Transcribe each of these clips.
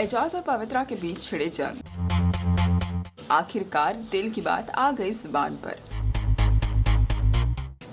एजाज और पवित्रा के बीच छिड़े जंग। आखिरकार दिल की बात आ गई ज़ुबान पर।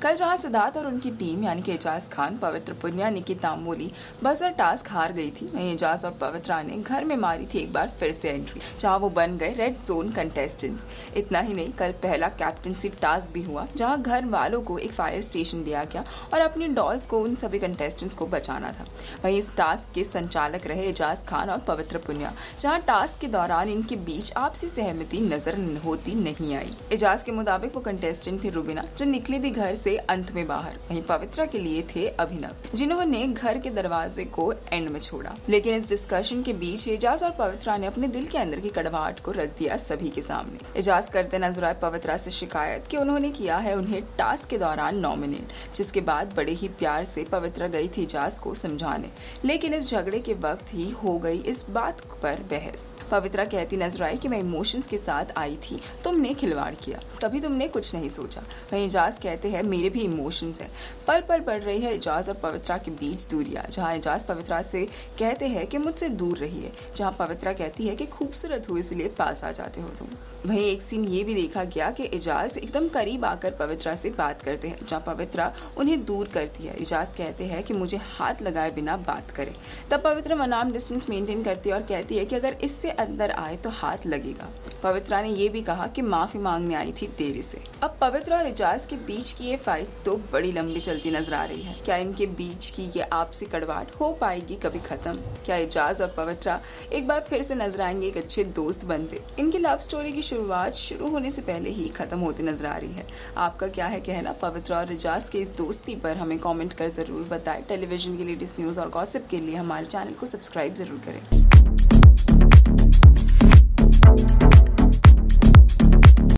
कल जहाँ सिद्धार्थ और उनकी टीम, यानी कि एजाज खान, पवित्र पुनिया निकी तामोली बजर टास्क हार गई थी। वहीं एजाज और पवित्रा ने घर में मारी थी एक बार फिर से एंट्री जहाँ वो बन गए रेड जोन कंटेस्टेंट्स इतना ही नहीं, कल पहला कैप्टनसी टास्क भी हुआ, जहाँ घर वालों को एक फायर स्टेशन दिया गया और अपनी डॉल्स को, उन सभी कंटेस्टेंट्स को बचाना था। वहीं इस टास्क के संचालक रहे एजाज खान और पवित्र पुनिया, जहाँ टास्क के दौरान इनके बीच आपसी सहमति नज़र होती नहीं आई। एजाज के मुताबिक वो कंटेस्टेंट थी रुबीना, जो निकली थी घर से अंत में बाहर। वहीं पवित्रा के लिए थे अभिनव, जिन्होंने घर के दरवाजे को एंड में छोड़ा। लेकिन इस डिस्कशन के बीच एजाज और पवित्रा ने अपने दिल के अंदर की कड़वाहट को रख दिया सभी के सामने। एजाज करते नज़र आए पवित्रा से शिकायत कि उन्होंने किया है उन्हें टास्क के दौरान नॉमिनेट जिसके बाद बड़े ही प्यार से पवित्रा गई थी एजाज को समझाने। लेकिन इस झगड़े के वक्त ही हो गई इस बात पर बहस। पवित्रा कहती नज़र आई कि मैं इमोशंस के साथ आई थी, तुमने खिलवाड़ किया। तभी तुमने कुछ नहीं सोचा। वहीं एजाज कहते हैं मेरे भी इमोशंस है। पल पल बढ़ रही है एजाज और पवित्रा के बीच दूरिया जहाँ एजाज पवित्रा से कहते हैं कि मुझसे दूर रहिए। जहाँ पवित्रा कहती है कि खूबसूरत हो, इसलिए पास आ जाते हो तुम। वहीं एक सीन ये भी देखा गया कि एजाज एकदम करीब आकर पवित्रा से बात करते हैं, जहाँ पवित्रा उन्हें दूर करती है। एजाज कहते हैं कि मुझे हाथ लगाए बिना बात करे। तब पवित्रा मनाम डिस्टेंस मेंटेन करती है और कहती है कि अगर इससे अंदर आए तो हाथ लगेगा। पवित्रा ने यह भी कहा कि माफ़ी मांगने आई थी देरी से। अब पवित्रा और एजाज के बीच की ये फाइट तो बड़ी लंबी चलती नज़र आ रही है। क्या इनके बीच की ये आपसी कड़वाट हो पाएगी कभी खत्म? क्या एजाज और पवित्रा एक बार फिर से नज़र आएँगे एक अच्छे दोस्त बनते? इनकी लव स्टोरी की शुरुआत शुरू होने से पहले ही खत्म होती नज़र आ रही है। आपका क्या है कहना? पवित्रा और एजाज के इस दोस्ती पर हमें कॉमेंट कर ज़रूर बताए। टेलीविज़न की लेटेस्ट न्यूज़ और गॉसिप के लिए हमारे चैनल को सब्सक्राइब ज़रूर करें।